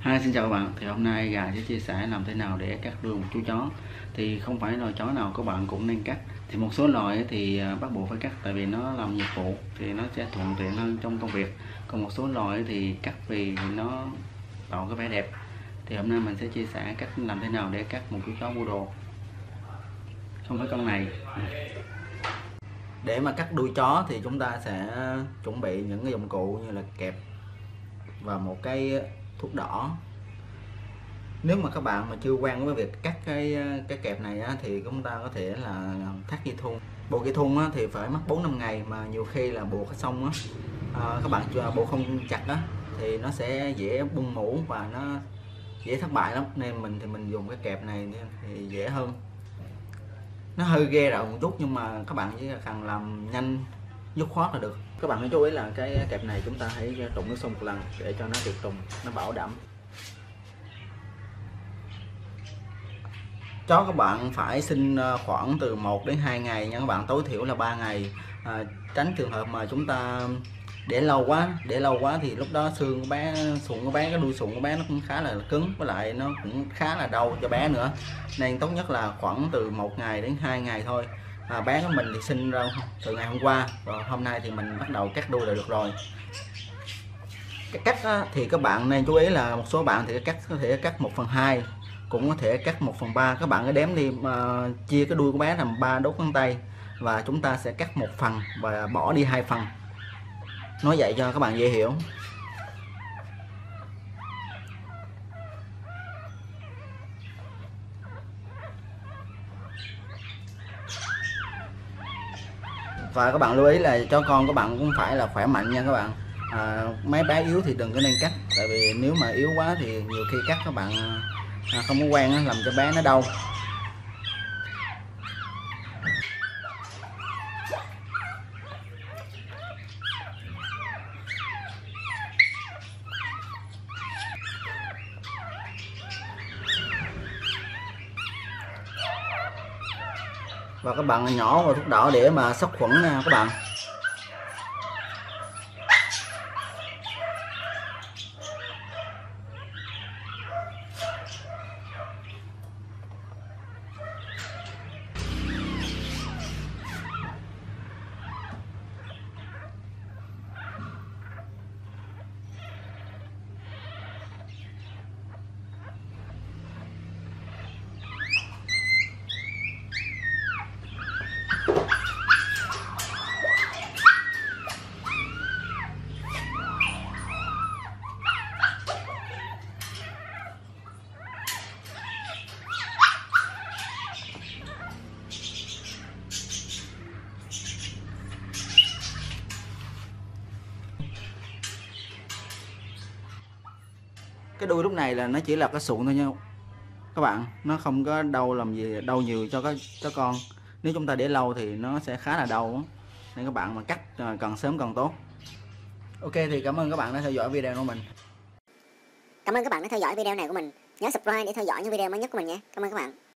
Hi, xin chào các bạn. Thì hôm nay gà sẽ chia sẻ làm thế nào để cắt đuôi một chú chó. Thì không phải loài chó nào các bạn cũng nên cắt. Thì một số loại thì à, bắt buộc phải cắt tại vì nó làm nhiệm vụ, thì nó sẽ thuận tiện hơn trong công việc. Còn một số loại thì cắt vì nó tạo cái vẻ đẹp. Thì hôm nay mình sẽ chia sẻ cách làm thế nào để cắt một chú chó mua đồ. Không phải con này. Để mà cắt đuôi chó thì chúng ta sẽ chuẩn bị những cái dụng cụ như là kẹp và một cái thuốc đỏ. Nếu mà các bạn mà chưa quen với việc cắt cái cái kẹp này á, thì chúng ta có thể là thắt dây thun. Bộ dây thun á, thì phải mất 4 năm ngày mà nhiều khi là buộc xong á. À, các bạn chưa bộ không chặt á thì nó sẽ dễ bung mũ và nó dễ thất bại lắm. Nên mình thì mình dùng cái kẹp này thì dễ hơn. Nó hơi ghê rợn một chút nhưng mà các bạn chỉ cần làm nhanh dứt khoát là được. Các bạn hãy chú ý là cái kẹp này chúng ta hãy trụng nước sông một lần để cho nó tiệt trùng nó bảo đảm. Chó các bạn phải sinh ờ, khoảng từ 1 đến 2 ngày nha các bạn tối thiểu là 3 ngày. À, tránh trường hợp mà chúng ta để lâu quá để lâu quá thì lúc đó xương của bé sụn của bé cái đuôi sụn của bé nó cũng khá là cứng với lại nó cũng khá là đau cho bé nữa. Nên tốt nhất là khoảng từ một ngày đến hai ngày thôi à, bé của mình thì sinh ra từ ngày hôm qua và hôm nay thì mình bắt đầu cắt đuôi là được rồi. Cái cắt á, thì các bạn nên chú ý là một số bạn thì cắt có thể cắt 1 phần 2 cũng có thể cắt 1 phần 3 các bạn cứ đếm đi mà chia cái đuôi của bé làm ba đốt ngón tay và chúng ta sẽ cắt một phần và bỏ đi hai phần. Nói vậy cho các bạn dễ hiểu. Và các bạn lưu ý là cho con các bạn cũng phải là khỏe mạnh nha các bạn. À, mấy bé yếu thì đừng có nên cắt tại vì nếu mà yếu quá thì nhiều khi cắt các bạn à, không có quen làm cho bé nó đau. Và các bạn nhỏ vào thuốc đỏ để mà sát khuẩn nha các bạn. Cái đuôi lúc này là nó chỉ là cái sụn thôi nha các bạn. Nó không có đau làm gì, đau nhiều cho các cho con. Nếu chúng ta để lâu thì nó sẽ khá là đau nên các bạn mà cắt à, cần sớm cần tốt. Ok, thì cảm ơn các bạn đã theo dõi video của mình. Cảm ơn các bạn đã theo dõi video này của mình. Nhớ subscribe để theo dõi những video mới nhất của mình nhé. Cảm ơn các bạn.